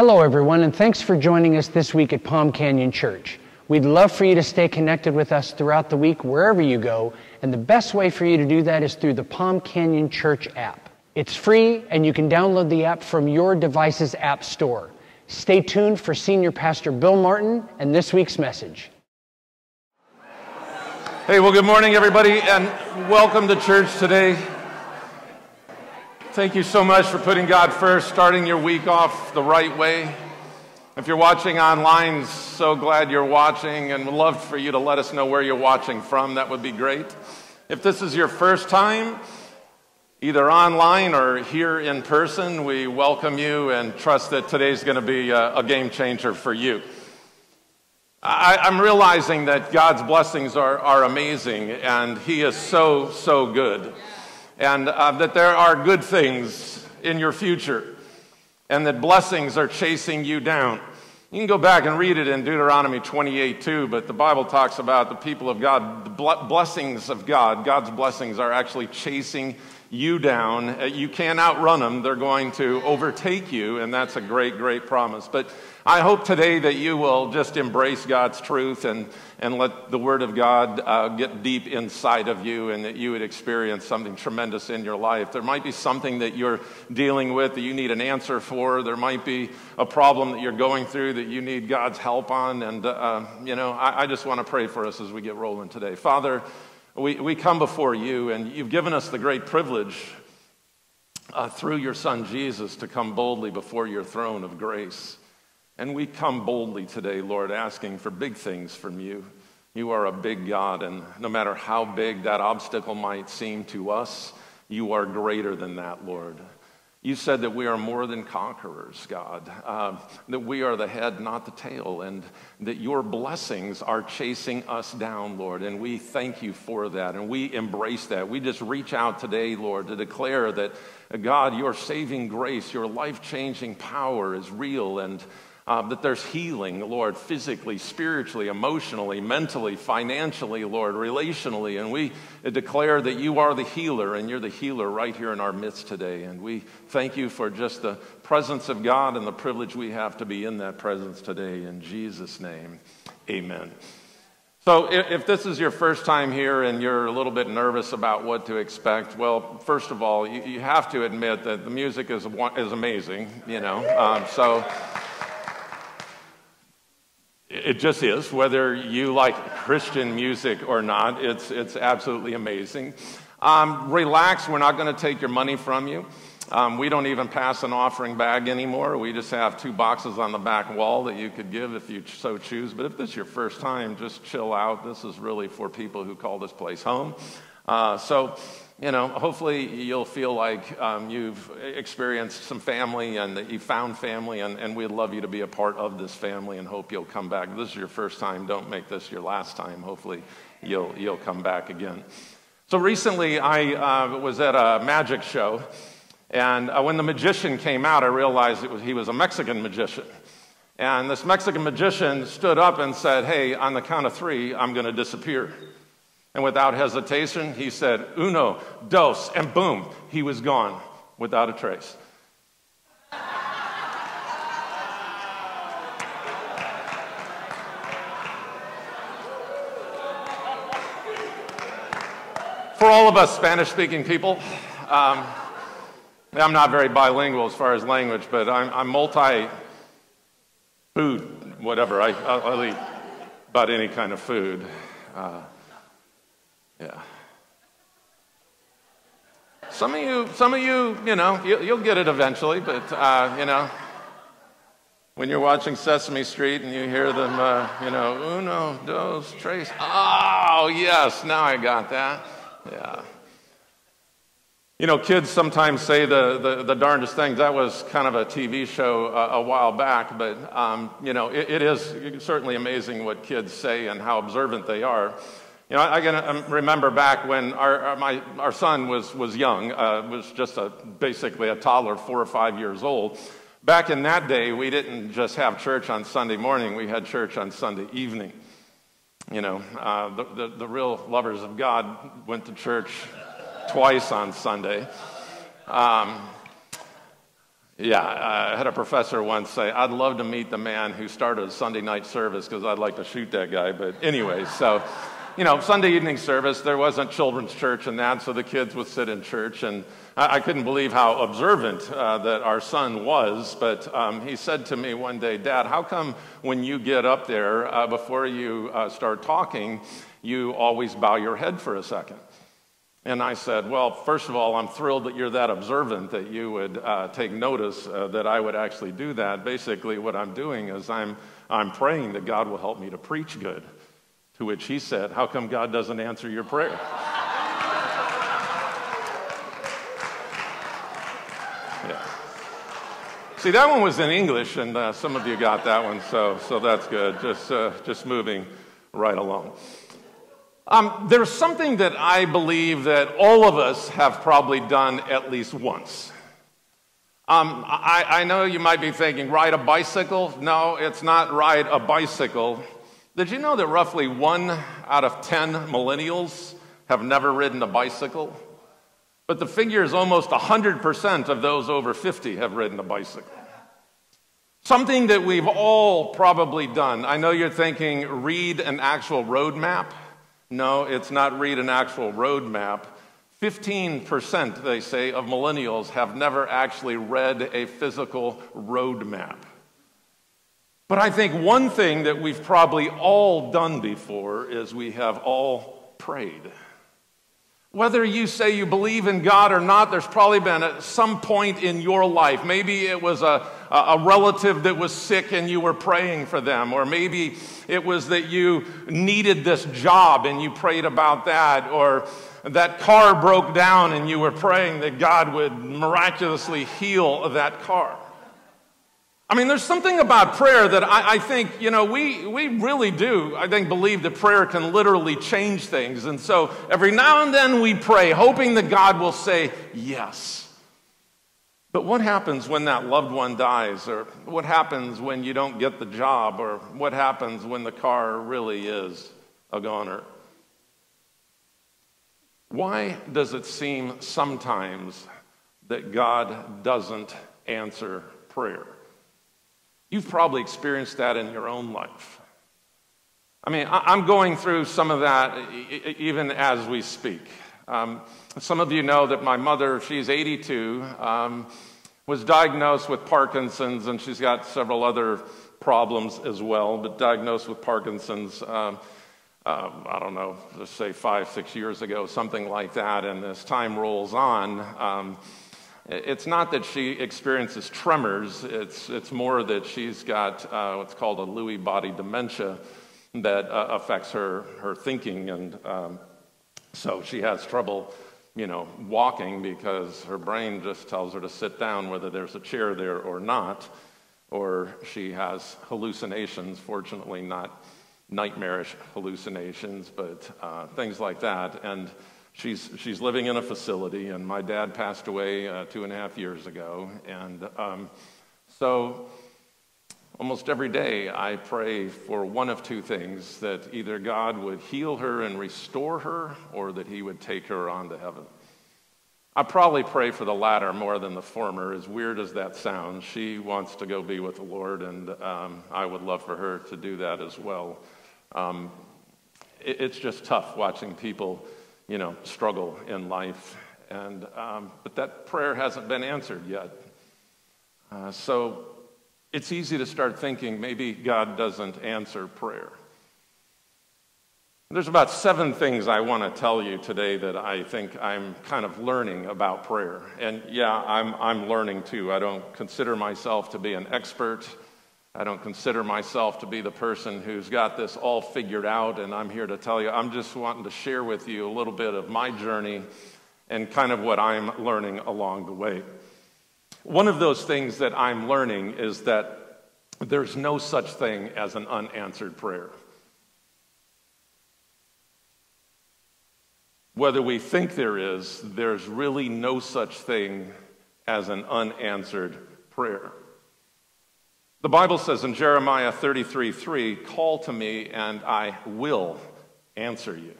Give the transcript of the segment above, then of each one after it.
Hello, everyone, and thanks for joining us this week at Palm Canyon Church. We'd love for you to stay connected with us throughout the week wherever you go, and the best way for you to do that is through the Palm Canyon Church app. It's free, and you can download the app from your device's app store. Stay tuned for Senior Pastor Bill Martin and this week's message. Hey, well, good morning, everybody, and welcome to church today. Thank you so much for putting God first, starting your week off the right way. If you're watching online, so glad you're watching and would love for you to let us know where you're watching from. That would be great. If this is your first time, either online or here in person, we welcome you and trust that today's going to be a, a, game changer for you. I, am realizing that God's blessings are, are amazing and He is so, so good and uh, that there are good things in your future, and that blessings are chasing you down. You can go back and read it in Deuteronomy 28 too, but the Bible talks about the people of God, the blessings of God. God's blessings are actually chasing you down. Uh, you can't outrun them, they're going to overtake you, and that's a great, great promise. But I hope today that you will just embrace God's truth and, and let the Word of God uh, get deep inside of you and that you would experience something tremendous in your life. There might be something that you're dealing with that you need an answer for. There might be a problem that you're going through that you need God's help on. And, uh, you know, I, I just want to pray for us as we get rolling today. Father, we, we come before you, and you've given us the great privilege uh, through your Son Jesus to come boldly before your throne of grace. And we come boldly today, Lord, asking for big things from you. You are a big God, and no matter how big that obstacle might seem to us, you are greater than that, Lord. You said that we are more than conquerors, God, uh, that we are the head, not the tail, and that your blessings are chasing us down, Lord. And we thank you for that, and we embrace that. We just reach out today, Lord, to declare that, God, your saving grace, your life changing power is real and uh, that there's healing, Lord, physically, spiritually, emotionally, mentally, financially, Lord, relationally. And we declare that you are the healer and you're the healer right here in our midst today. And we thank you for just the presence of God and the privilege we have to be in that presence today. In Jesus' name, amen. So, if this is your first time here and you're a little bit nervous about what to expect, well, first of all, you, have to admit that the music is, is amazing, you know. Um, so, it just is, whether you like Christian music or not. It's, it's absolutely amazing. Um, relax, we're not going to take your money from you. Um, we don't even pass an offering bag anymore. We just have two boxes on the back wall that you could give if you so choose. But if this is your first time, just chill out. This is really for people who call this place home. Uh, so, you know, hopefully you'll feel like um, you've experienced some family and that you found family, and, and, we'd love you to be a part of this family and hope you'll come back. If this is your first time, don't make this your last time. Hopefully you'll, you'll come back again. So recently I uh, was at a magic show, and uh, when the magician came out, I realized was, he was a Mexican magician. And this Mexican magician stood up and said, Hey, on the count of three, I'm going to disappear. And without hesitation, he said, uno, dos, and boom, he was gone without a trace. For all of us Spanish speaking people, um, I'm not very bilingual as far as language, but I'm, I'm multi food, whatever. I, will eat about any kind of food. Uh, yeah. Some of you, some of you, you know, you, will get it eventually, but, uh, you know, when you're watching Sesame Street and you hear them, uh, you know, uno, dos, tres. Oh, yes, now I got that. Yeah. You know, kids sometimes say the, the, the darndest things. That was kind of a TV show a, a while back, but, um, you know, it, it is certainly amazing what kids say and how observant they are. You know, I can um, remember back when our, our, my, our son was, was young, uh, was just a, basically a toddler, four or five years old. Back in that day, we didn't just have church on Sunday morning, we had church on Sunday evening. You know, uh, the, the, the real lovers of God went to church twice on Sunday. Um, Yeah, I had a professor once say, I'd love to meet the man who started a Sunday night service because I'd like to shoot that guy. But, anyway, so, you know, Sunday evening service, there wasn't children's church and that, so the kids would sit in church. And I, I couldn't believe how observant uh, that our son was. But um, he said to me one day, Dad, how come when you get up there, uh, before you uh, start talking, you always bow your head for a second? And I said, Well, first of all, I'm thrilled that you're that observant that you would uh, take notice uh, that I would actually do that. Basically, what I'm doing is I'm, I'm praying that God will help me to preach good. To which he said, How come God doesn't answer your prayer? yeah. See, that one was in English, and uh, some of you got that one, so, so that's good. Just, uh, just moving right along. Um, there's something that I believe that all of us have probably done at least once. Um, I, I know you might be thinking, ride a bicycle? No, it's not ride a bicycle. Did you know that roughly one out of 10 millennials have never ridden a bicycle? But the figure is almost 100% of those over 50 have ridden a bicycle. Something that we've all probably done. I know you're thinking, read an actual road map. No, it's not read an actual roadmap. 15%, they say, of millennials have never actually read a physical roadmap. But I think one thing that we've probably all done before is we have all prayed. Whether you say you believe in God or not, there's probably been at some point in your life. Maybe it was a, a relative that was sick and you were praying for them. Or maybe it was that you needed this job and you prayed about that. Or that car broke down and you were praying that God would miraculously heal that car. I mean, there's something about prayer that I, I, think, you know, we, we really do, I think, believe that prayer can literally change things. And so every now and then we pray, hoping that God will say yes. But what happens when that loved one dies? Or what happens when you don't get the job? Or what happens when the car really is a goner? Why does it seem sometimes that God doesn't answer prayer? You've probably experienced that in your own life. I mean, I'm going through some of that even as we speak. Um, some of you know that my mother, she's 82, um, was diagnosed with Parkinson's, and she's got several other problems as well, but diagnosed with Parkinson's, um, uh, I don't know, let's say five, six years ago, something like that. And as time rolls on, um, it's not that she experiences tremors, it's, it's more that she's got uh, what's called a Lewy body dementia that uh, affects her, her thinking. And um, so she has trouble, you know, walking because her brain just tells her to sit down whether there's a chair there or not. Or she has hallucinations, fortunately, not nightmarish hallucinations, but uh, things like that. And She's, she's living in a facility, and my dad passed away uh, two and a half years ago. And um, so almost every day I pray for one of two things that either God would heal her and restore her, or that He would take her on to heaven. I probably pray for the latter more than the former, as weird as that sounds. She wants to go be with the Lord, and um, I would love for her to do that as well. Um, it, it's just tough watching people you know, struggle in life. And, um, but that prayer hasn't been answered yet. Uh, so it's easy to start thinking maybe God doesn't answer prayer. There's about seven things I want to tell you today that I think I'm kind of learning about prayer. And yeah, I'm, I'm learning too. I don't consider myself to be an expert. I don't consider myself to be the person who's got this all figured out, and I'm here to tell you, I'm just wanting to share with you a little bit of my journey and kind of what I'm learning along the way. One of those things that I'm learning is that there's no such thing as an unanswered prayer. Whether we think there is, there's really no such thing as an unanswered prayer. The Bible says in Jeremiah 33 3, call to me and I will answer you.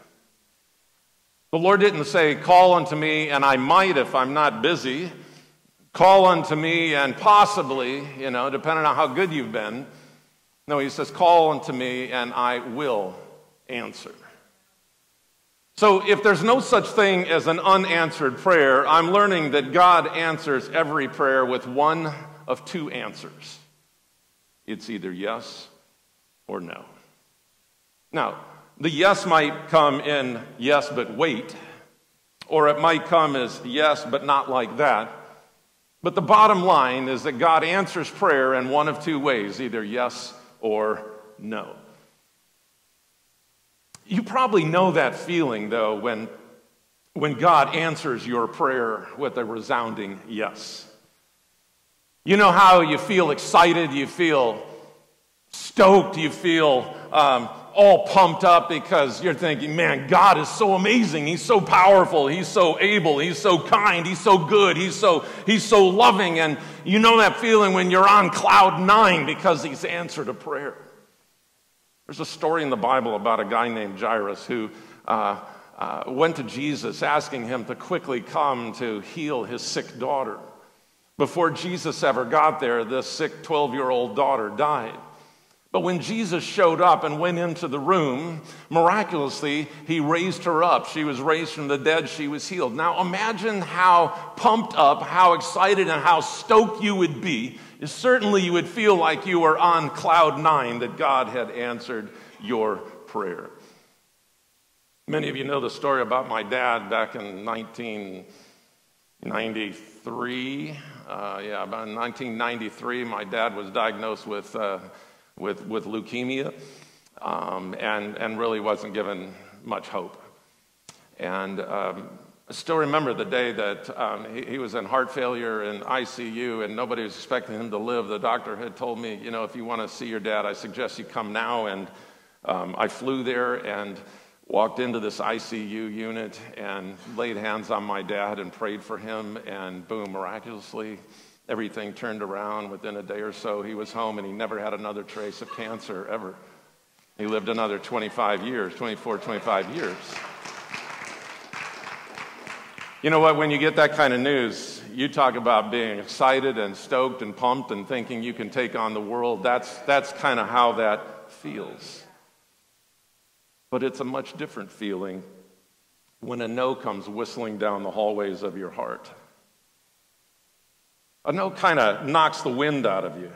The Lord didn't say, call unto me and I might if I'm not busy. Call unto me, and possibly, you know, depending on how good you've been. No, he says, Call unto me, and I will answer. So, if there's no such thing as an unanswered prayer, I'm learning that God answers every prayer with one of two answers it's either yes or no. Now, the yes might come in yes, but wait, or it might come as yes, but not like that. But the bottom line is that God answers prayer in one of two ways either yes or no. You probably know that feeling, though, when, when God answers your prayer with a resounding yes. You know how you feel excited, you feel stoked, you feel um, all pumped up because you're thinking, man, God is so amazing. He's so powerful. He's so able. He's so kind. He's so good. He's so, he's so loving. And you know that feeling when you're on cloud nine because he's answered a prayer. There's a story in the Bible about a guy named Jairus who uh, uh, went to Jesus asking him to quickly come to heal his sick daughter. Before Jesus ever got there, this sick 12 year old daughter died. But when Jesus showed up and went into the room, miraculously, he raised her up. She was raised from the dead, she was healed. Now imagine how pumped up, how excited, and how stoked you would be certainly you would feel like you were on cloud nine that God had answered your prayer. Many of you know the story about my dad back in 1993. Uh, yeah, about 1993, my dad was diagnosed with, uh, with, with leukemia um, and, and really wasn't given much hope. And um, I still remember the day that um, he, he, was in heart failure in ICU and nobody was expecting him to live. The doctor had told me, you know, if you want to see your dad, I suggest you come now. And um, I flew there and walked into this ICU unit and laid hands on my dad and prayed for him. And boom, miraculously, everything turned around. Within a day or so, he was home and he never had another trace of cancer ever. He lived another 25 years, 24, 25 years. You know what? When you get that kind of news, you talk about being excited and stoked and pumped and thinking you can take on the world. That's, that's kind of how that feels. But it's a much different feeling when a no comes whistling down the hallways of your heart. A no kind of knocks the wind out of you.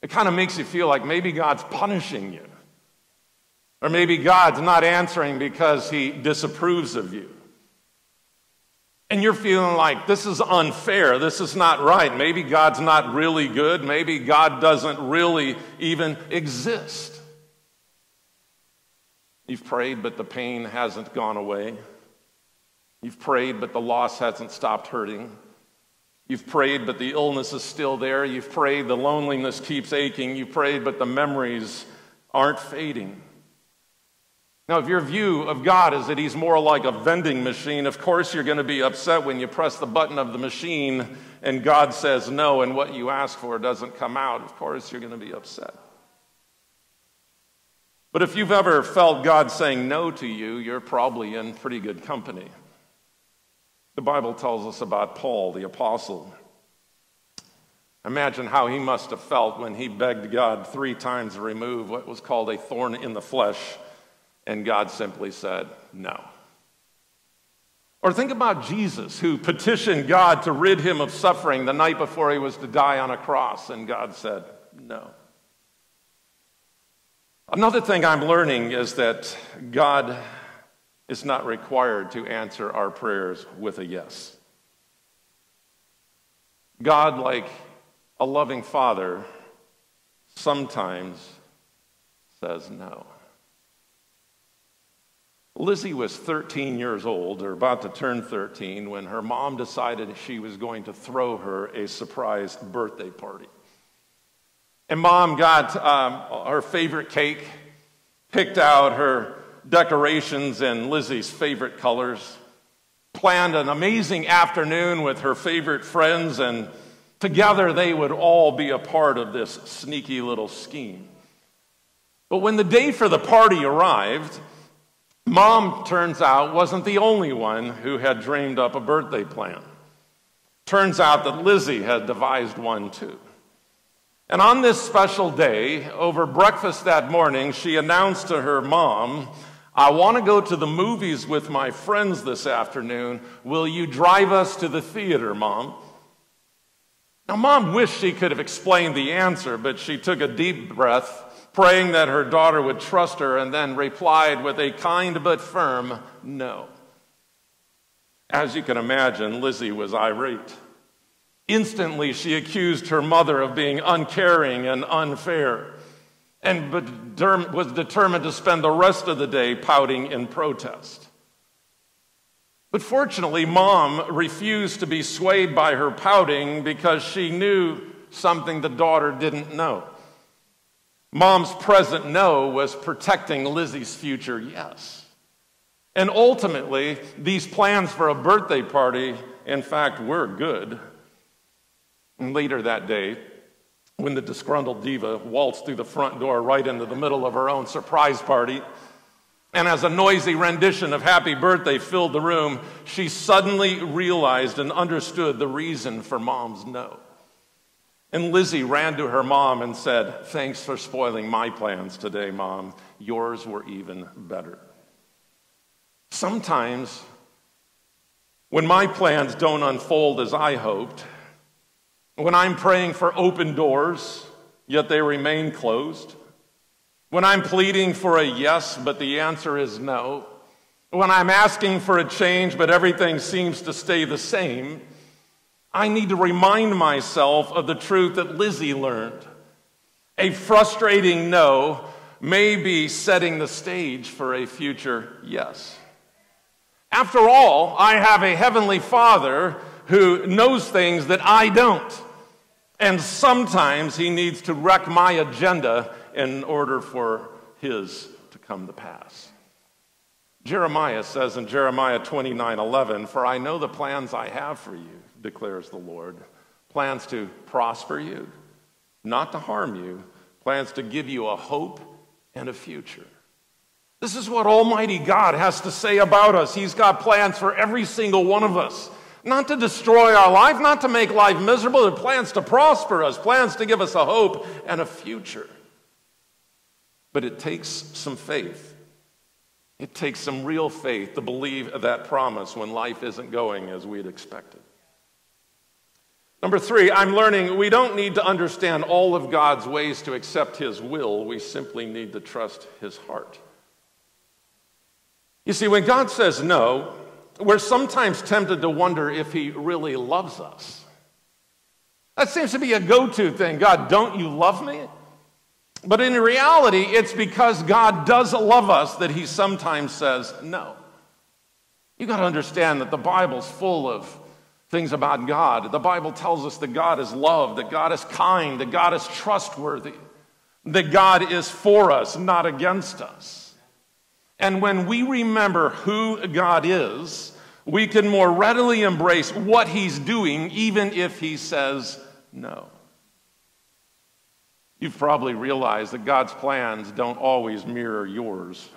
It kind of makes you feel like maybe God's punishing you. Or maybe God's not answering because he disapproves of you and you're feeling like this is unfair, this is not right, maybe God's not really good, maybe God doesn't really even exist. You've prayed, but the pain hasn't gone away. You've prayed, but the loss hasn't stopped hurting. You've prayed, but the illness is still there. You've prayed, the loneliness keeps aching. You've prayed, but the memories aren't fading. Now, if your view of God is that He's more like a vending machine, of course you're going to be upset when you press the button of the machine and God says no and what you ask for doesn't come out. Of course you're going to be upset. But if you've ever felt God saying no to you, you're probably in pretty good company. The Bible tells us about Paul, the apostle. Imagine how he must have felt when he begged God three times to remove what was called a thorn in the flesh and God simply said, no. Or think about Jesus, who petitioned God to rid him of suffering the night before he was to die on a cross, and God said, no. Another thing I'm learning is that God is not required to answer our prayers with a yes. God, like a loving father, sometimes says no. Lizzie was 13 years old, or about to turn 13, when her mom decided she was going to throw her a surprise birthday party. And mom got um, her favorite cake, picked out her decorations in Lizzie's favorite colors, planned an amazing afternoon with her favorite friends, and together they would all be a part of this sneaky little scheme. But when the day for the party arrived, Mom, turns out, wasn't the only one who had dreamed up a birthday plan. Turns out that Lizzie had devised one too. And on this special day, over breakfast that morning, she announced to her mom, I want to go to the movies with my friends this afternoon. Will you drive us to the theater, mom? Now, mom wished she could have explained the answer, but she took a deep breath, praying that her daughter would trust her, and then replied with a kind but firm no. As you can imagine, Lizzie was irate. Instantly, she accused her mother of being uncaring and unfair and was determined to spend the rest of the day pouting in protest. But fortunately, mom refused to be swayed by her pouting because she knew something the daughter didn't know. Mom's present no was protecting Lizzie's future yes. And ultimately, these plans for a birthday party, in fact, were good. And later that day, when the disgruntled diva waltzed through the front door right into the middle of her own surprise party, and as a noisy rendition of Happy Birthday filled the room, she suddenly realized and understood the reason for mom's no. And Lizzie ran to her mom and said, Thanks for spoiling my plans today, mom. Yours were even better. Sometimes, when my plans don't unfold as I hoped, when I'm praying for open doors, yet they remain closed. When I'm pleading for a yes, but the answer is no. When I'm asking for a change, but everything seems to stay the same. I need to remind myself of the truth that Lizzie learned. A frustrating no may be setting the stage for a future yes. After all, I have a heavenly Father who knows things that I don't. And sometimes he needs to wreck my agenda in order for his to come to pass. Jeremiah says in Jeremiah 29 11, For I know the plans I have for you, declares the Lord plans to prosper you, not to harm you, plans to give you a hope and a future. This is what Almighty God has to say about us. He's got plans for every single one of us. Not to destroy our life, not to make life miserable, but plans to prosper us, plans to give us a hope and a future. But it takes some faith. It takes some real faith to believe that promise when life isn't going as we'd expected. Number three, I'm learning we don't need to understand all of God's ways to accept His will. We simply need to trust His heart. You see, when God says no, we're sometimes tempted to wonder if he really loves us. That seems to be a go to thing. God, don't you love me? But in reality, it's because God does love us that he sometimes says no. You got to understand that the Bible's full of things about God. The Bible tells us that God is love, that God is kind, that God is trustworthy, that God is for us, not against us. And when we remember who God is, we can more readily embrace what He's doing, even if He says no. You've probably realized that God's plans don't always mirror yours.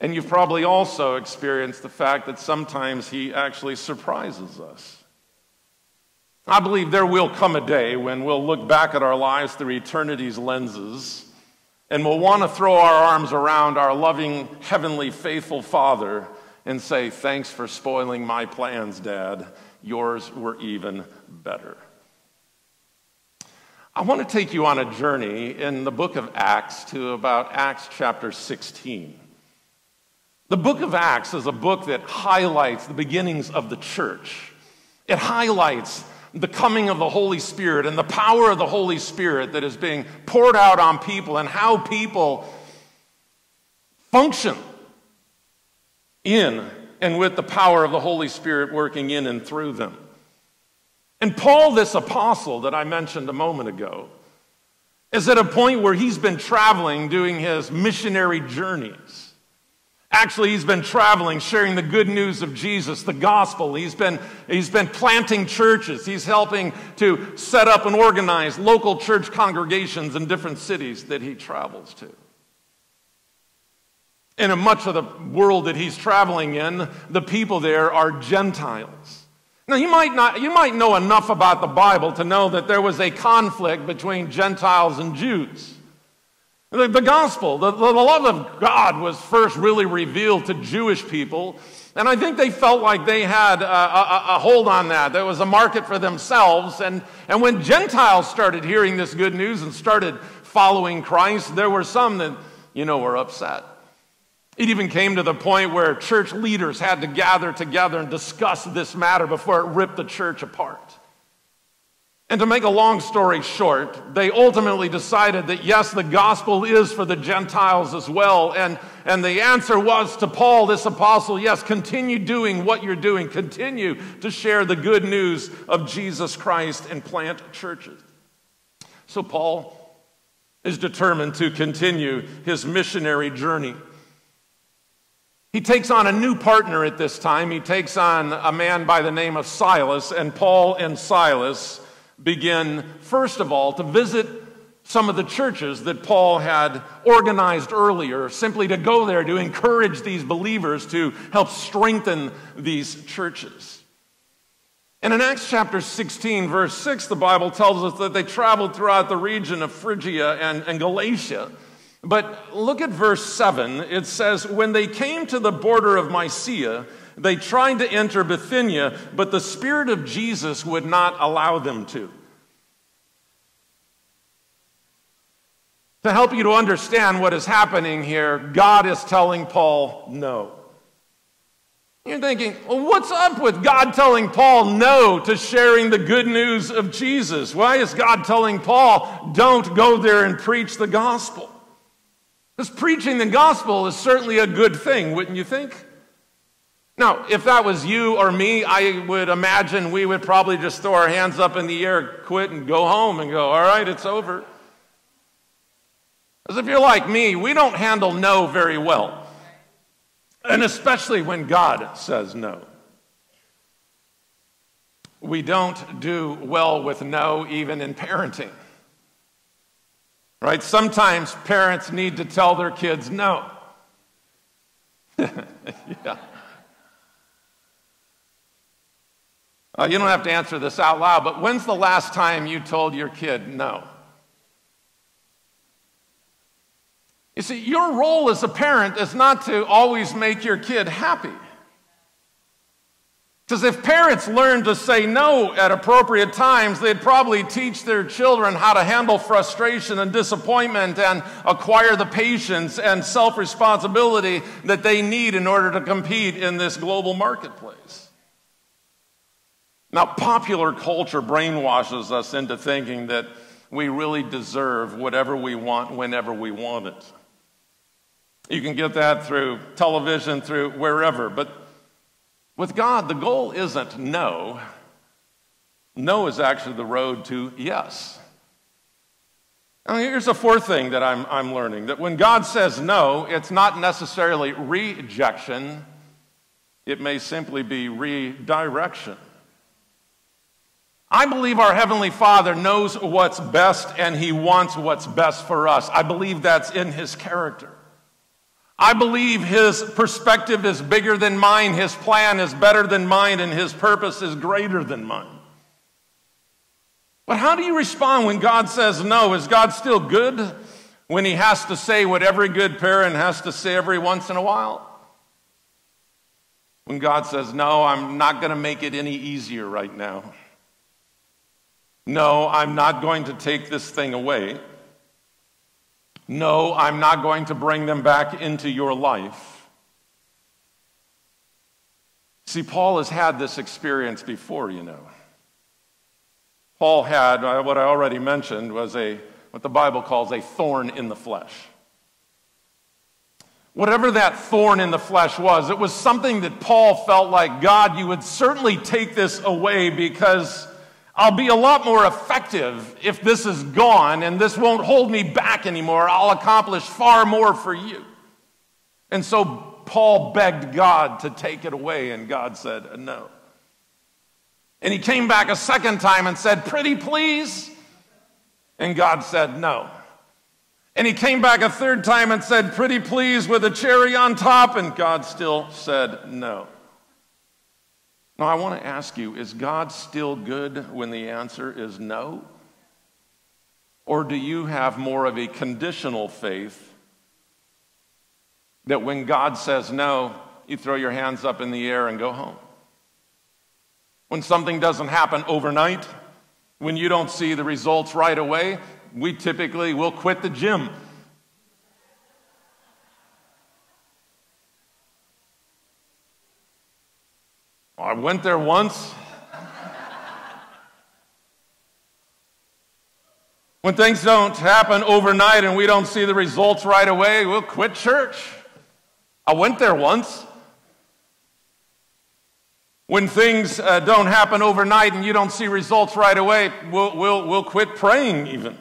And you've probably also experienced the fact that sometimes He actually surprises us. I believe there will come a day when we'll look back at our lives through eternity's lenses and we'll want to throw our arms around our loving, heavenly, faithful Father and say, Thanks for spoiling my plans, Dad. Yours were even better. I want to take you on a journey in the book of Acts to about Acts chapter 16. The book of Acts is a book that highlights the beginnings of the church. It highlights the coming of the Holy Spirit and the power of the Holy Spirit that is being poured out on people and how people function in and with the power of the Holy Spirit working in and through them. And Paul, this apostle that I mentioned a moment ago, is at a point where he's been traveling, doing his missionary journeys. Actually, he's been traveling, sharing the good news of Jesus, the gospel. He's been, he's been planting churches. He's helping to set up and organize local church congregations in different cities that he travels to. And in much of the world that he's traveling in, the people there are Gentiles. Now, you might, not, you might know enough about the Bible to know that there was a conflict between Gentiles and Jews. The, the gospel, the, the love of God was first really revealed to Jewish people. And I think they felt like they had a, a, a, hold on that. There was a market for themselves. And, and when Gentiles started hearing this good news and started following Christ, there were some that, you know, were upset. It even came to the point where church leaders had to gather together and discuss this matter before it ripped the church apart. And to make a long story short, they ultimately decided that yes, the gospel is for the Gentiles as well. And, and the answer was to Paul, this apostle, yes, continue doing what you're doing. Continue to share the good news of Jesus Christ and plant churches. So Paul is determined to continue his missionary journey. He takes on a new partner at this time. He takes on a man by the name of Silas, and Paul and Silas begin, first of all, to visit some of the churches that Paul had organized earlier, simply to go there to encourage these believers to help strengthen these churches. And in Acts chapter 16, verse 6, the Bible tells us that they traveled throughout the region of Phrygia and, and Galatia. But look at verse 7. It says, When they came to the border of Mysia, they tried to enter Bithynia, but the Spirit of Jesus would not allow them to. To help you to understand what is happening here, God is telling Paul no. You're thinking, well, what's up with God telling Paul no to sharing the good news of Jesus? Why is God telling Paul, don't go there and preach the gospel? Because preaching the gospel is certainly a good thing, wouldn't you think? Now, if that was you or me, I would imagine we would probably just throw our hands up in the air, quit, and go home and go, all right, it's over. Because if you're like me, we don't handle no very well. And especially when God says no. We don't do well with no, even in parenting. Right? Sometimes parents need to tell their kids no. yeah. Uh, you don't have to answer this out loud, but when's the last time you told your kid no? You see, your role as a parent is not to always make your kid happy. Because if parents learned to say no at appropriate times, they'd probably teach their children how to handle frustration and disappointment and acquire the patience and self responsibility that they need in order to compete in this global marketplace. Now, popular culture brainwashes us into thinking that we really deserve whatever we want whenever we want it. You can get that through television, through wherever. But with God, the goal isn't no. No is actually the road to yes. Now, here's a fourth thing that I'm, I'm learning that when God says no, it's not necessarily rejection, it may simply be redirection. I believe our Heavenly Father knows what's best and He wants what's best for us. I believe that's in His character. I believe His perspective is bigger than mine, His plan is better than mine, and His purpose is greater than mine. But how do you respond when God says no? Is God still good when He has to say what every good parent has to say every once in a while? When God says, No, I'm not going to make it any easier right now. No, I'm not going to take this thing away. No, I'm not going to bring them back into your life. See, Paul has had this experience before, you know. Paul had uh, what I already mentioned was a what the Bible calls a thorn in the flesh. Whatever that thorn in the flesh was, it was something that Paul felt like, God, you would certainly take this away because I'll be a lot more effective if this is gone and this won't hold me back anymore. I'll accomplish far more for you. And so Paul begged God to take it away, and God said, No. And he came back a second time and said, Pretty please. And God said, No. And he came back a third time and said, Pretty please, with a cherry on top. And God still said, No. Now, I want to ask you is God still good when the answer is no? Or do you have more of a conditional faith that when God says no, you throw your hands up in the air and go home? When something doesn't happen overnight, when you don't see the results right away, we typically will quit the gym. I went there once. when things don't happen overnight and we don't see the results right away, we'll quit church. I went there once. When things uh, don't happen overnight and you don't see results right away, we'll, we'll, we'll quit praying even.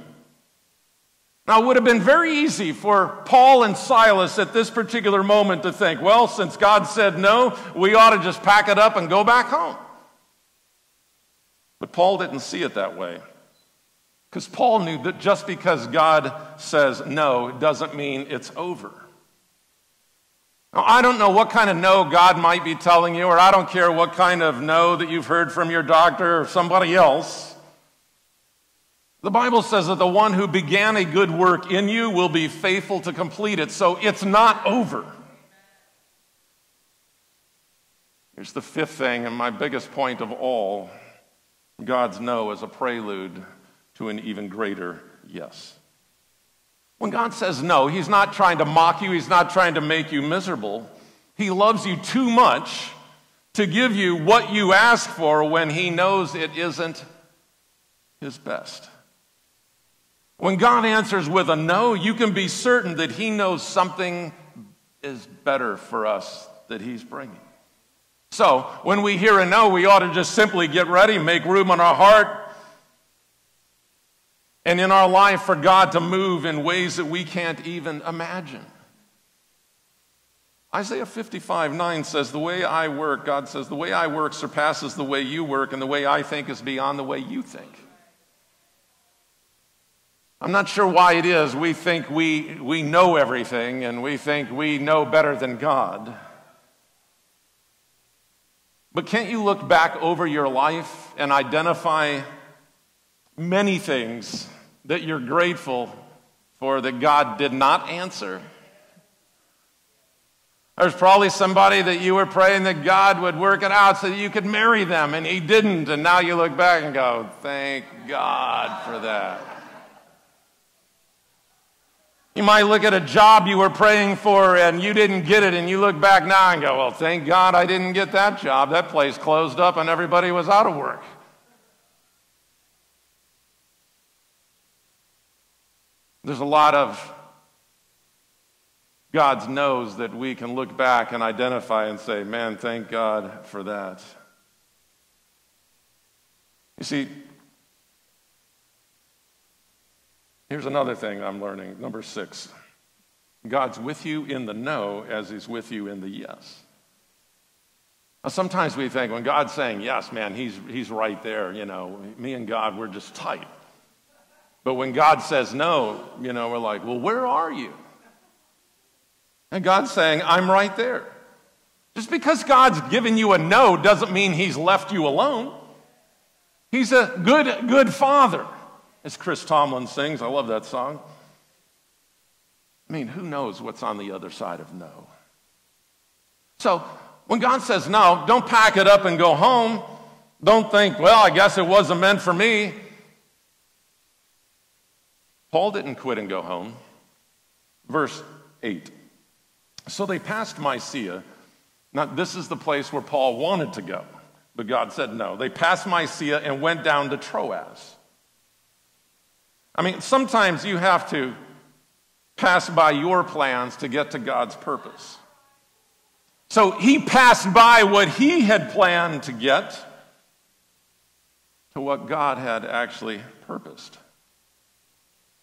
Now, it would have been very easy for Paul and Silas at this particular moment to think, well, since God said no, we ought to just pack it up and go back home. But Paul didn't see it that way. Because Paul knew that just because God says no doesn't mean it's over. Now, I don't know what kind of no God might be telling you, or I don't care what kind of no that you've heard from your doctor or somebody else. The Bible says that the one who began a good work in you will be faithful to complete it, so it's not over. Here's the fifth thing, and my biggest point of all God's no is a prelude to an even greater yes. When God says no, He's not trying to mock you, He's not trying to make you miserable. He loves you too much to give you what you ask for when He knows it isn't His best. When God answers with a no, you can be certain that He knows something is better for us that He's bringing. So, when we hear a no, we ought to just simply get ready, make room in our heart and in our life for God to move in ways that we can't even imagine. Isaiah 55 9 says, The way I work, God says, the way I work surpasses the way you work, and the way I think is beyond the way you think. I'm not sure why it is we think we, we know everything and we think we know better than God. But can't you look back over your life and identify many things that you're grateful for that God did not answer? There's probably somebody that you were praying that God would work it out so that you could marry them, and He didn't. And now you look back and go, Thank God for that. You might look at a job you were praying for and you didn't get it, and you look back now and go, Well, thank God I didn't get that job. That place closed up and everybody was out of work. There's a lot of God's noes that we can look back and identify and say, Man, thank God for that. You see, Here's another thing I'm learning. Number six God's with you in the no as he's with you in the yes. Now, sometimes we think when God's saying yes, man, he's, he's right there. You know, me and God, we're just tight. But when God says no, you know, we're like, well, where are you? And God's saying, I'm right there. Just because God's given you a no doesn't mean he's left you alone. He's a good, good father. As Chris Tomlin sings, I love that song. I mean, who knows what's on the other side of no? So, when God says no, don't pack it up and go home. Don't think, well, I guess it wasn't meant for me. Paul didn't quit and go home. Verse 8. So they passed Mysia. Now, this is the place where Paul wanted to go, but God said no. They passed Mysia and went down to Troas. I mean, sometimes you have to pass by your plans to get to God's purpose. So he passed by what he had planned to get to what God had actually purposed.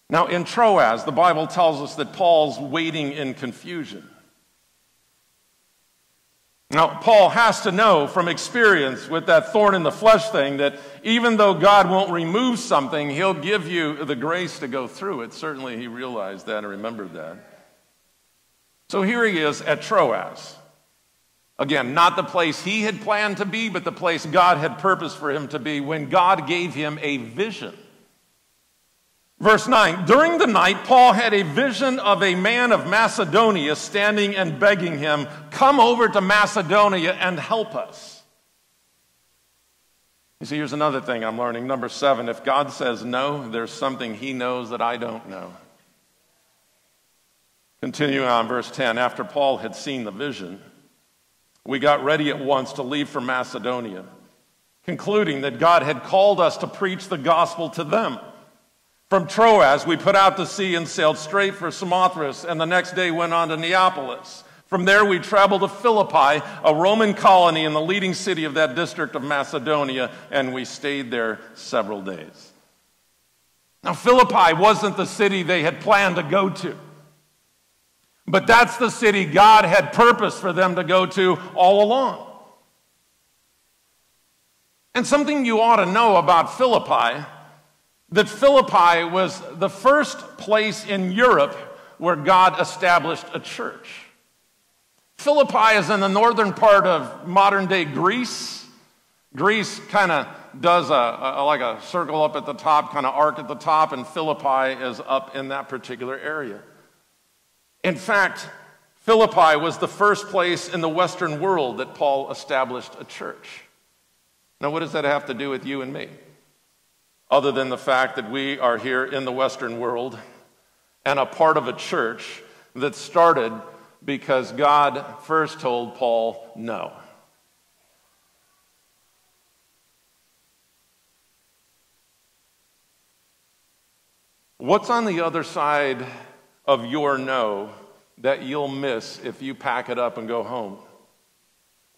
Now, in Troas, the Bible tells us that Paul's waiting in confusion. Now, Paul has to know from experience with that thorn in the flesh thing that even though God won't remove something, he'll give you the grace to go through it. Certainly, he realized that and remembered that. So here he is at Troas, Again, not the place he had planned to be, but the place God had purposed for him to be when God gave him a vision. Verse 9 During the night, Paul had a vision of a man of Macedonia standing and begging him, Come over to Macedonia and help us. You see, here's another thing I'm learning. Number seven if God says no, there's something he knows that I don't know. Continuing on, verse 10 After Paul had seen the vision, we got ready at once to leave for Macedonia, concluding that God had called us to preach the gospel to them. From Troas, we put out to sea and sailed straight for Samothrace, and the next day went on to Neapolis. From there, we traveled to Philippi, a Roman colony in the leading city of that district of Macedonia, and we stayed there several days. Now, Philippi wasn't the city they had planned to go to. But that's the city God had purpose for them to go to all along. And something you ought to know about Philippi that Philippi was the first place in Europe where God established a church. Philippi is in the northern part of modern day Greece. Greece kind of does a, a, like a circle up at the top, kind of arc at the top, and Philippi is up in that particular area. In fact, Philippi was the first place in the Western world that Paul established a church. Now, what does that have to do with you and me? Other than the fact that we are here in the Western world and a part of a church that started because God first told Paul no. What's on the other side of your no that you'll miss if you pack it up and go home?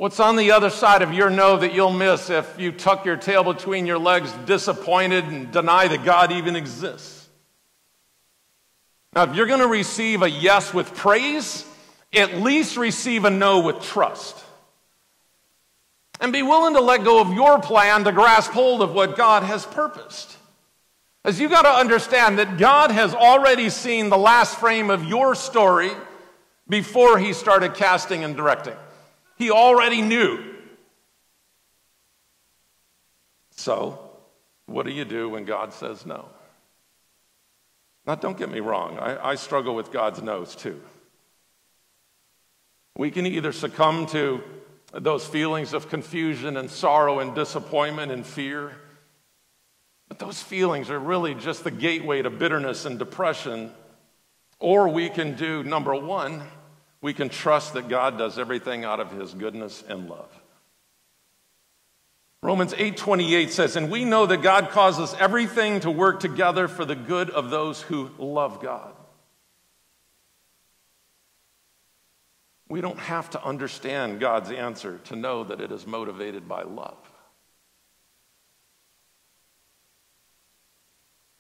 What's on the other side of your no that you'll miss if you tuck your tail between your legs, disappointed, and deny that God even exists? Now, if you're going to receive a yes with praise, at least receive a no with trust. And be willing to let go of your plan to grasp hold of what God has purposed. As you've got to understand that God has already seen the last frame of your story before he started casting and directing. He already knew. So, what do you do when God says no? Now, don't get me wrong, I, I struggle with God's no's too. We can either succumb to those feelings of confusion and sorrow and disappointment and fear but those feelings are really just the gateway to bitterness and depression. Or we can do, number one, we can trust that God does everything out of his goodness and love. Romans 8:28 says, "And we know that God causes everything to work together for the good of those who love God." We don't have to understand God's answer to know that it is motivated by love.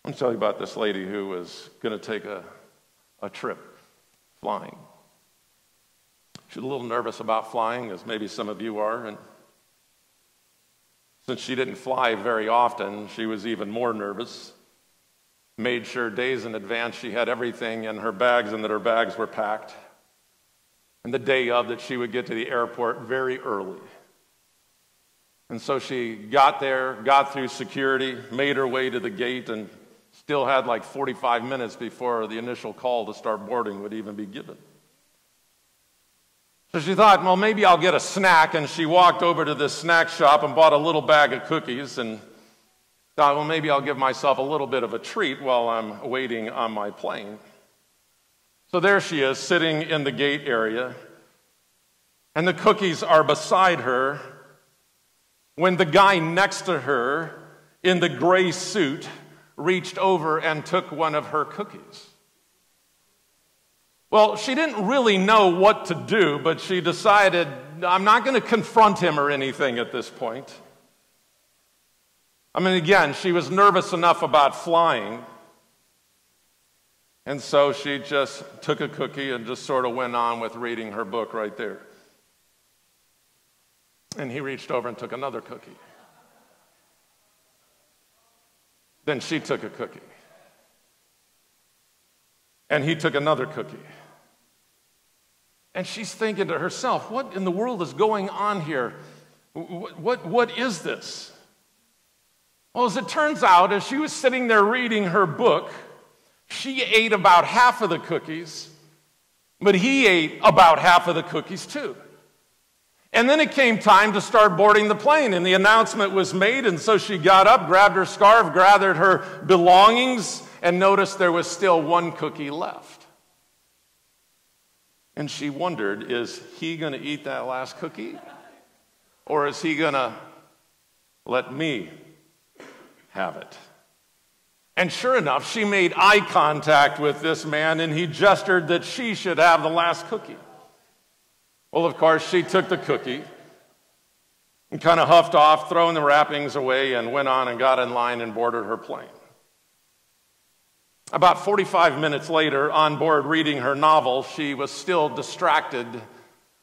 I'm tell you about this lady who was going to take a, a trip flying. She's a little nervous about flying, as maybe some of you are. And since she didn't fly very often, she was even more nervous. Made sure days in advance she had everything in her bags and that her bags were packed. And the day of that she would get to the airport very early. And so she got there, got through security, made her way to the gate, and Still had like 45 minutes before the initial call to start boarding would even be given. So she thought, well, maybe I'll get a snack. And she walked over to this snack shop and bought a little bag of cookies and thought, well, maybe I'll give myself a little bit of a treat while I'm waiting on my plane. So there she is, sitting in the gate area, and the cookies are beside her when the guy next to her in the gray suit reached over and took one of her cookies. Well, she didn't really know what to do, but she decided, I'm not going to confront him or anything at this point. I mean, again, she was nervous enough about flying. And so she just took a cookie and just sort of went on with reading her book right there. And he reached over and took another cookie. Then she took a cookie. And he took another cookie. And she's thinking to herself, what in the world is going on here? What, what, what is this? Well, as it turns out, as she was sitting there reading her book, she ate about half of the cookies, but he ate about half of the cookies too. And then it came time to start boarding the plane, and the announcement was made. And so she got up, grabbed her scarf, gathered her belongings, and noticed there was still one cookie left. And she wondered is he going to eat that last cookie? Or is he going to let me have it? And sure enough, she made eye contact with this man, and he gestured that she should have the last cookie. Well, of course, she took the cookie and kind of huffed off, throwing the wrappings away, and went on and got in line and boarded her plane. About 45 minutes later, on board reading her novel, she was still distracted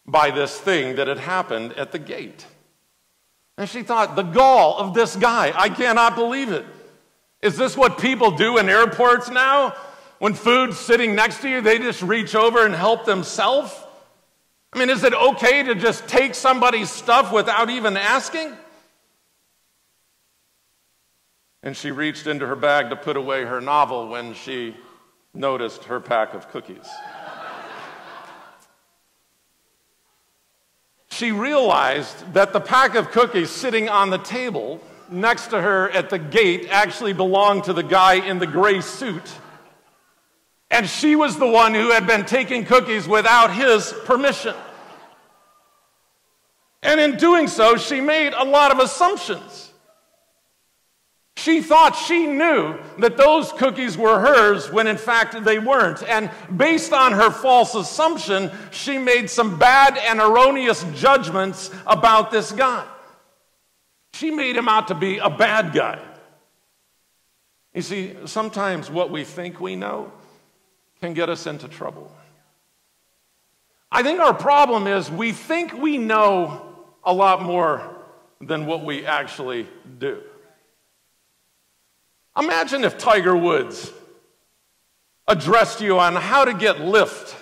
by this thing that had happened at the gate. And she thought, the gall of this guy, I cannot believe it. Is this what people do in airports now? When food's sitting next to you, they just reach over and help themselves? I mean, is it okay to just take somebody's stuff without even asking? And she reached into her bag to put away her novel when she noticed her pack of cookies. she realized that the pack of cookies sitting on the table next to her at the gate actually belonged to the guy in the gray suit and she was the one who had been taking cookies without his permission. And in doing so, she made a lot of assumptions. She thought she knew that those cookies were hers when in fact they weren't. And based on her false assumption, she made some bad and erroneous judgments about this guy. She made him out to be a bad guy. You see, sometimes what we think we know can get us into trouble. I think our problem is we think we know a lot more than what we actually do. Imagine if Tiger Woods addressed you on how to get lift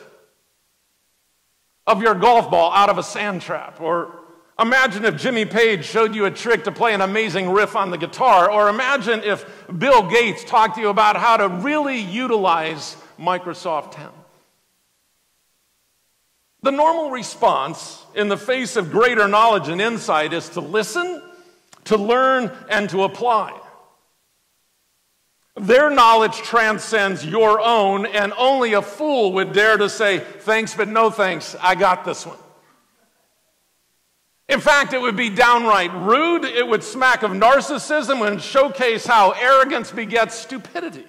of your golf ball out of a sand trap, or Imagine if Jimmy Page showed you a trick to play an amazing riff on the guitar, or imagine if Bill Gates talked to you about how to really utilize Microsoft 10. The normal response in the face of greater knowledge and insight is to listen, to learn, and to apply. Their knowledge transcends your own, and only a fool would dare to say, Thanks, but no thanks, I got this one. In fact, it would be downright rude. It would smack of narcissism and showcase how arrogance begets stupidity.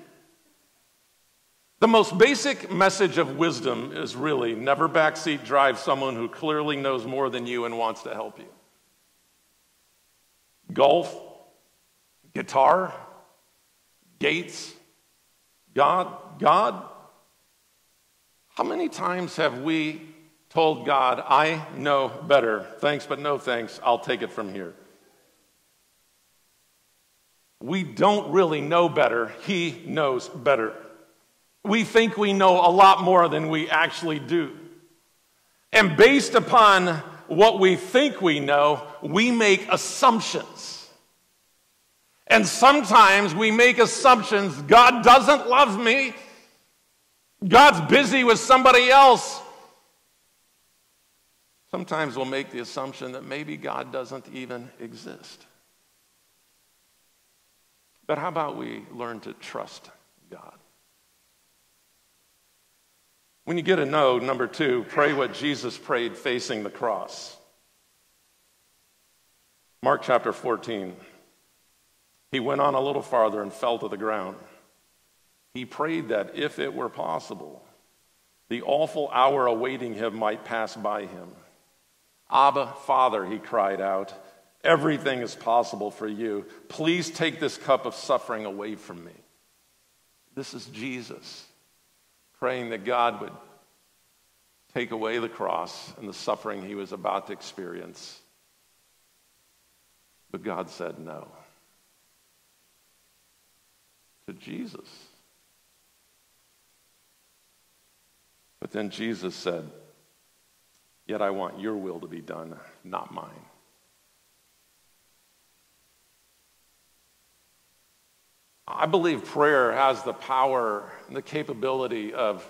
The most basic message of wisdom is really never backseat drive someone who clearly knows more than you and wants to help you. Golf, guitar, gates, God, God. How many times have we told God, I know better. Thanks, but no thanks. I'll take it from here. We don't really know better. He knows better. We think we know a lot more than we actually do. And based upon what we think we know, we make assumptions. And sometimes we make assumptions God doesn't love me, God's busy with somebody else. Sometimes we'll make the assumption that maybe God doesn't even exist. But how about we learn to trust God? When you get a no, number two, pray what Jesus prayed facing the cross. Mark chapter 14. He went on a little farther and fell to the ground. He prayed that if it were possible, the awful hour awaiting him might pass by him. Abba, Father, he cried out, everything is possible for you. Please take this cup of suffering away from me. This is Jesus praying that God would take away the cross and the suffering he was about to experience. But God said no to Jesus. But then Jesus said, Yet I want your will to be done, not mine. I believe prayer has the power and the capability of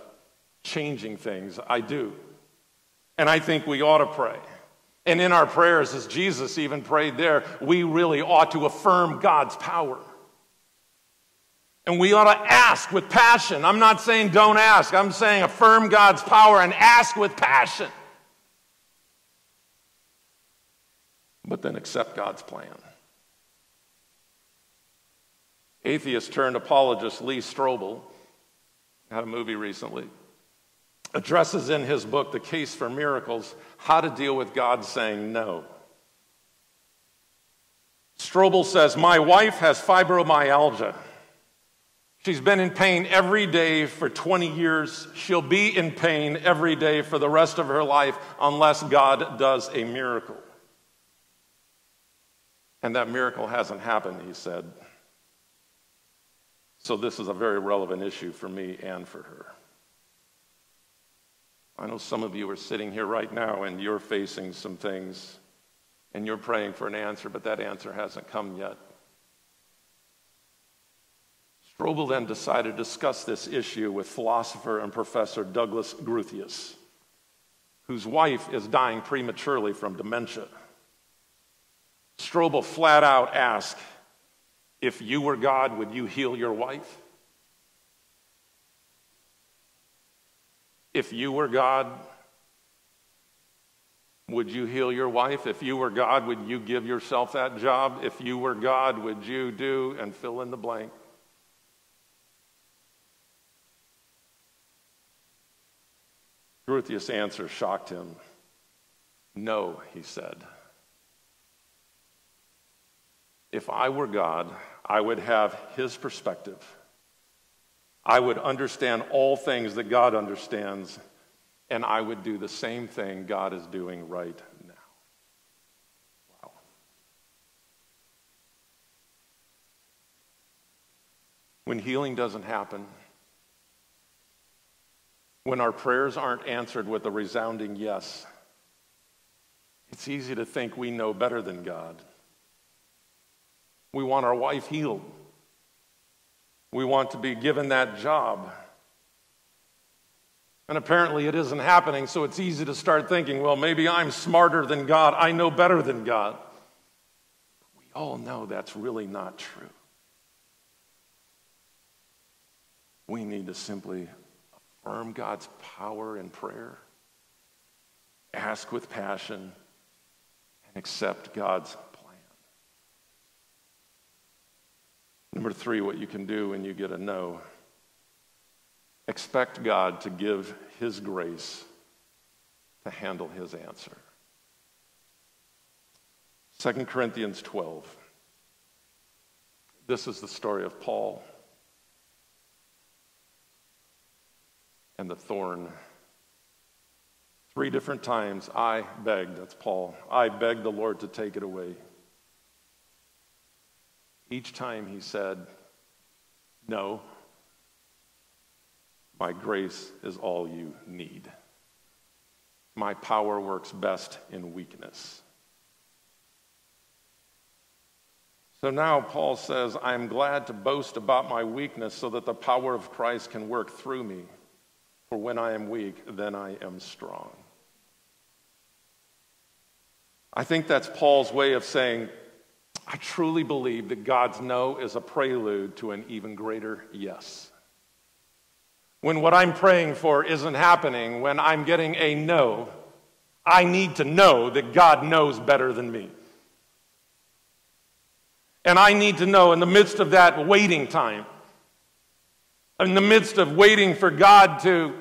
changing things. I do. And I think we ought to pray. And in our prayers, as Jesus even prayed there, we really ought to affirm God's power. And we ought to ask with passion. I'm not saying don't ask, I'm saying affirm God's power and ask with passion. But then accept God's plan. Atheist turned apologist Lee Strobel had a movie recently addresses in his book, The Case for Miracles, how to deal with God saying no. Strobel says, My wife has fibromyalgia. She's been in pain every day for 20 years. She'll be in pain every day for the rest of her life unless God does a miracle. And that miracle hasn't happened, he said. So this is a very relevant issue for me and for her. I know some of you are sitting here right now and you're facing some things and you're praying for an answer, but that answer hasn't come yet. Strobel then decided to discuss this issue with philosopher and professor Douglas Groothuis, whose wife is dying prematurely from dementia. Strobel flat out asked, If you were God, would you heal your wife? If you were God, would you heal your wife? If you were God, would you give yourself that job? If you were God, would you do and fill in the blank? Groothuis' answer shocked him. No, he said. If I were God, I would have his perspective. I would understand all things that God understands, and I would do the same thing God is doing right now. Wow. When healing doesn't happen, when our prayers aren't answered with a resounding yes, it's easy to think we know better than God. We want our wife healed. We want to be given that job. And apparently it isn't happening, so it's easy to start thinking, well, maybe I'm smarter than God. I know better than God. But we all know that's really not true. We need to simply affirm God's power in prayer, ask with passion, and accept God's plan. Number three, what you can do when you get a no expect God to give His grace to handle His answer. 2 Corinthians 12. This is the story of Paul and the thorn. Three different times I begged, that's Paul, I begged the Lord to take it away. Each time he said, No, my grace is all you need. My power works best in weakness. So now Paul says, I am glad to boast about my weakness so that the power of Christ can work through me. For when I am weak, then I am strong. I think that's Paul's way of saying, I truly believe that God's no is a prelude to an even greater yes. When what I'm praying for isn't happening, when I'm getting a no, I need to know that God knows better than me. And I need to know in the midst of that waiting time, in the midst of waiting for God to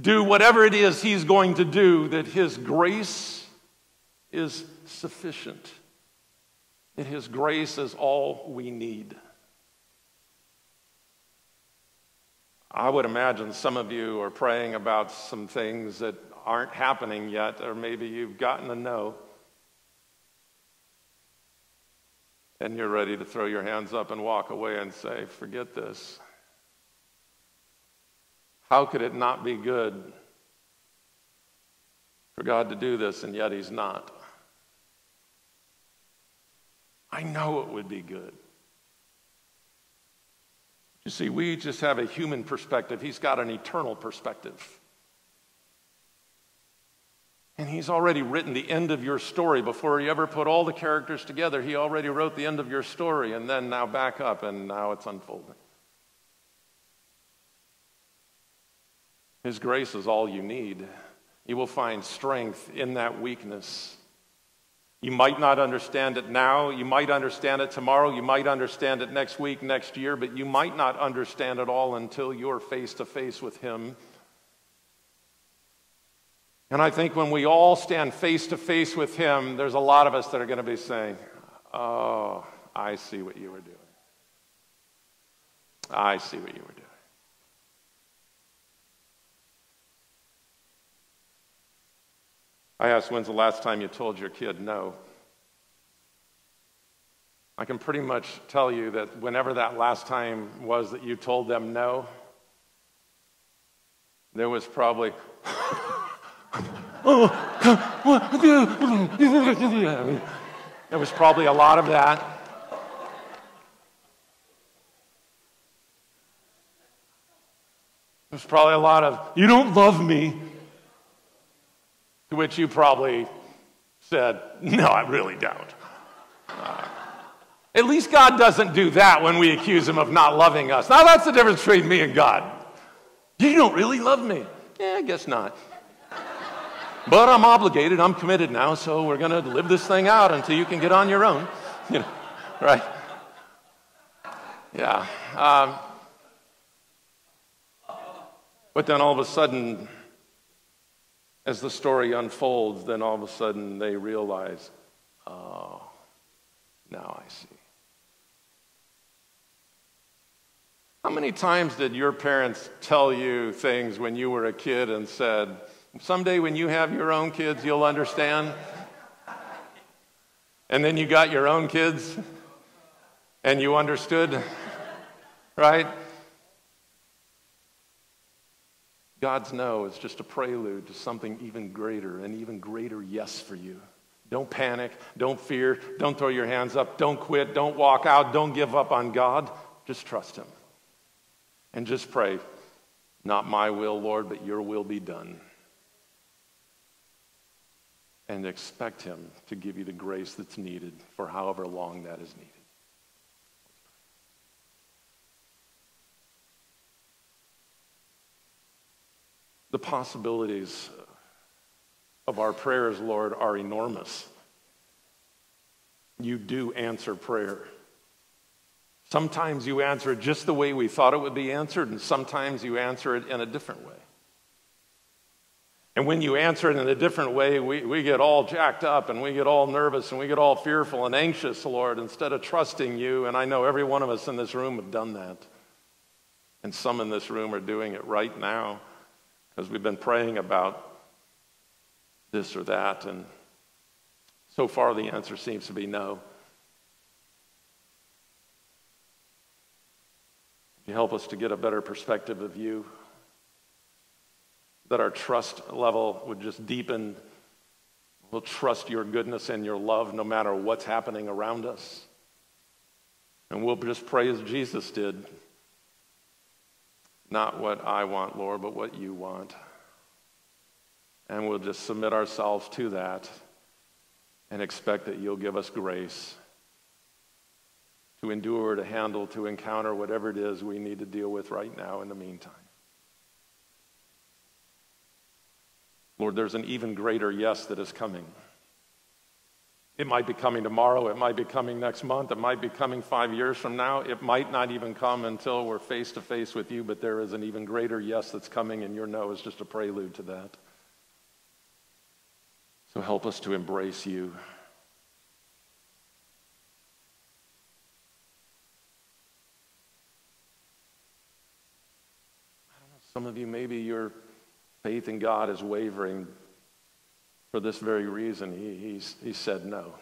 do whatever it is He's going to do, that His grace is sufficient that His grace is all we need. I would imagine some of you are praying about some things that aren't happening yet, or maybe you've gotten a no. And you're ready to throw your hands up and walk away and say, Forget this. How could it not be good? for God to do this, and yet He's not. I know it would be good. You see, we just have a human perspective, He's got an eternal perspective. And he's already written the end of your story before he ever put all the characters together. He already wrote the end of your story, and then now back up, and now it's unfolding. His grace is all you need. You will find strength in that weakness. You might not understand it now. You might understand it tomorrow. You might understand it next week, next year, but you might not understand it all until you're face to face with Him. And I think when we all stand face to face with Him, there's a lot of us that are going to be saying, Oh, I see what you were doing. I see what you were doing. I asked, when's the last time you told your kid no? I can pretty much tell you that whenever that last time was that you told them no, there was probably, there was probably a lot of that. There's probably a lot of, you don't love me. To which you probably said, No, I really don't. At least God doesn't do that when we accuse Him of not loving us. Now, that's the difference between me and God. You don't really love me. Yeah, I guess not. But I'm obligated, I'm committed now, so we're going to live this thing out until you can get on your own. You know, right? Yeah. Um, but then all of a sudden, as the story unfolds, then all of a sudden they realize, oh, now I see. How many times did your parents tell you things when you were a kid and said, someday when you have your own kids, you'll understand? And then you got your own kids and you understood, right? God's no is just a prelude to something even greater, an even greater yes for you. Don't panic. Don't fear. Don't throw your hands up. Don't quit. Don't walk out. Don't give up on God. Just trust Him. And just pray, not my will, Lord, but your will be done. And expect Him to give you the grace that's needed for however long that is needed. The possibilities of our prayers, Lord, are enormous. You do answer prayer. Sometimes you answer it just the way we thought it would be answered, and sometimes you answer it in a different way. And when you answer it in a different way, we, we get all jacked up and we get all nervous and we get all fearful and anxious, Lord, instead of trusting you. And I know every one of us in this room have done that. And some in this room are doing it right now because we've been praying about this or that, and so far the answer seems to be no. You help us to get a better perspective of you, that our trust level would just deepen. We'll trust your goodness and your love no matter what's happening around us. And we'll just pray as Jesus did not what I want, Lord, but what you want. And we'll just submit ourselves to that and expect that you'll give us grace to endure, to handle, to encounter whatever it is we need to deal with right now in the meantime. Lord, there's an even greater yes that is coming. It might be coming tomorrow. It might be coming next month. It might be coming five years from now. It might not even come until we're face to face with you, but there is an even greater yes that's coming, and your no is just a prelude to that. So help us to embrace you. I don't know, some of you, maybe your faith in God is wavering for this very reason, he, he said no.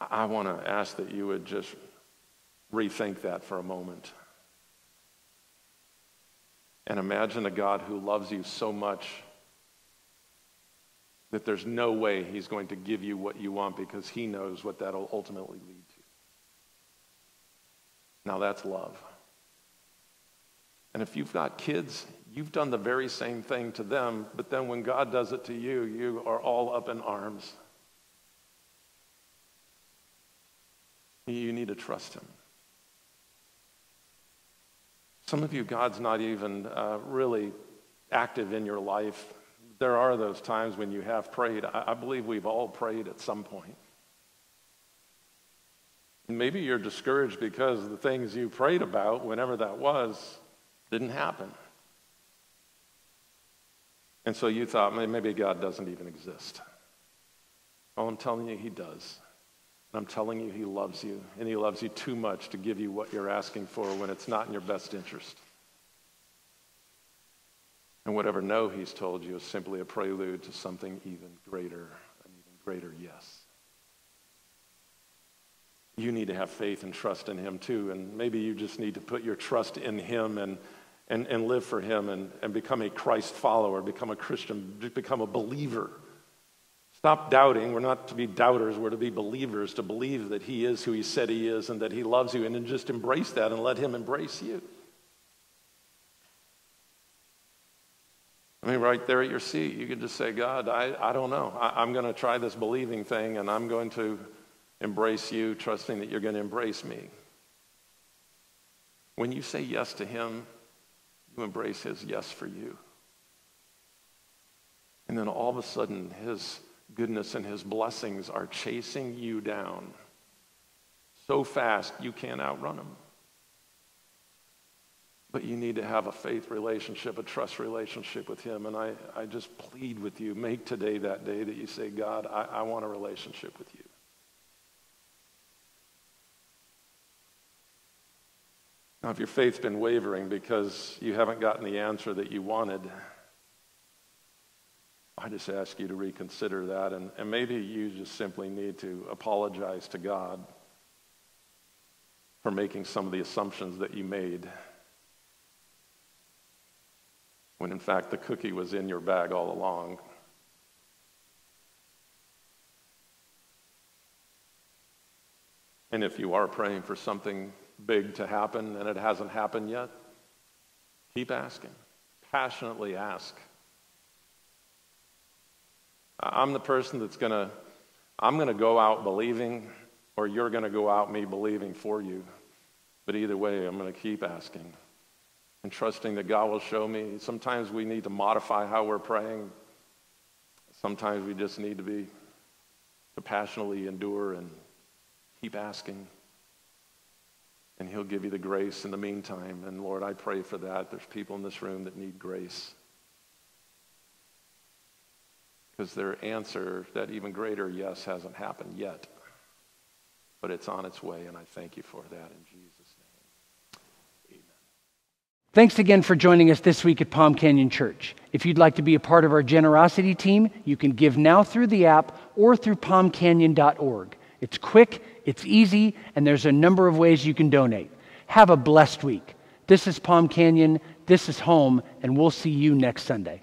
I want to ask that you would just rethink that for a moment. And imagine a God who loves you so much that there's no way he's going to give you what you want because he knows what that'll ultimately lead to. Now that's love. And if you've got kids, you've done the very same thing to them, but then when God does it to you, you are all up in arms. You need to trust him. Some of you, God's not even uh, really active in your life. There are those times when you have prayed. I, I believe we've all prayed at some point. Maybe you're discouraged because the things you prayed about, whenever that was, didn't happen. And so you thought maybe God doesn't even exist. Oh, I'm telling you, He does. And I'm telling you, He loves you. And He loves you too much to give you what you're asking for when it's not in your best interest. And whatever no He's told you is simply a prelude to something even greater, an even greater yes. You need to have faith and trust in Him too. And maybe you just need to put your trust in Him and, and, and live for Him and, and become a Christ follower, become a Christian, become a believer. Stop doubting. We're not to be doubters, we're to be believers, to believe that He is who He said He is and that He loves you, and then just embrace that and let Him embrace you. I mean, right there at your seat, you could just say, God, I, I don't know. I, I'm going to try this believing thing, and I'm going to embrace you, trusting that you're going to embrace me. When you say yes to Him, you embrace His yes for you. And then all of a sudden, His goodness and his blessings are chasing you down so fast you can't outrun them. But you need to have a faith relationship, a trust relationship with him. And I, I just plead with you make today that day that you say, God, I, I want a relationship with you. Now, if your faith's been wavering because you haven't gotten the answer that you wanted, I just ask you to reconsider that. And, and maybe you just simply need to apologize to God for making some of the assumptions that you made when in fact the cookie was in your bag all along. And if you are praying for something big to happen and it hasn't happened yet, keep asking. Passionately ask. I'm the person that's going to, I'm going to go out believing, or you're going to go out me believing for you. But either way, I'm going to keep asking and trusting that God will show me. Sometimes we need to modify how we're praying. Sometimes we just need to be to passionately endure and keep asking. And He'll give you the grace in the meantime. And Lord, I pray for that. There's people in this room that need grace because their answer, that even greater yes, hasn't happened yet. But it's on its way, and I thank you for that in Jesus' name. Amen. Thanks again for joining us this week at Palm Canyon Church. If you'd like to be a part of our generosity team, you can give now through the app or through palmcanyon.org. It's quick, it's easy, and there's a number of ways you can donate. Have a blessed week. This is Palm Canyon, this is home, and we'll see you next Sunday.